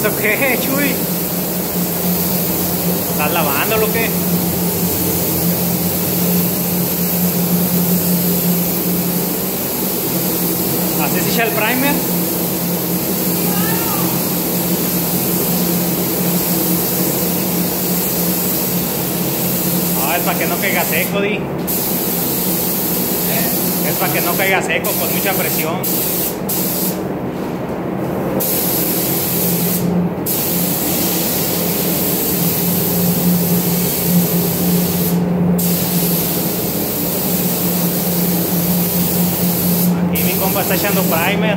¿Eso qué, Chuy? ¿Estás lavándolo o qué? ¿Así se echa el primer? Ah, es para que no caiga seco, di. Es para que no caiga seco con mucha presión. compa está echando primer.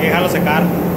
que dejarlo secar.